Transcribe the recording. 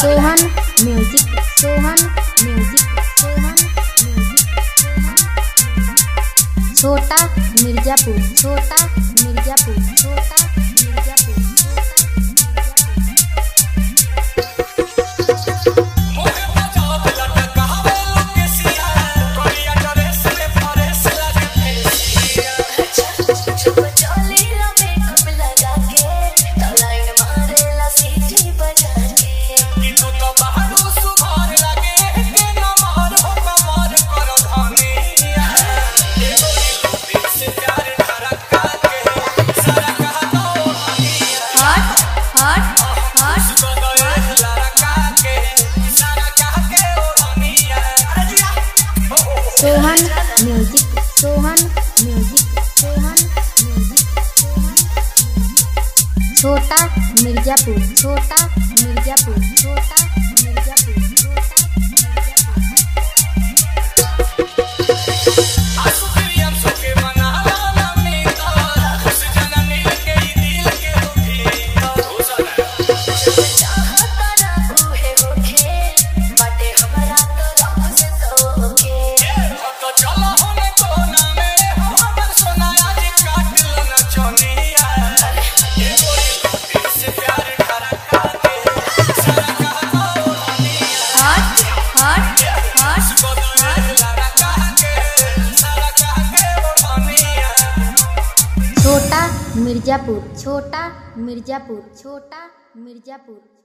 Sohan music Sohan music Sohan music Chhota Mirzapur Chhota Mirzapur Chhota Mirzapur. Music Sohan music Sohan music Sohan Chhota Mirzapur Chhota Mirzapur Chhota Mirzapur Chhota Mirzapur Chhota Mirzapur.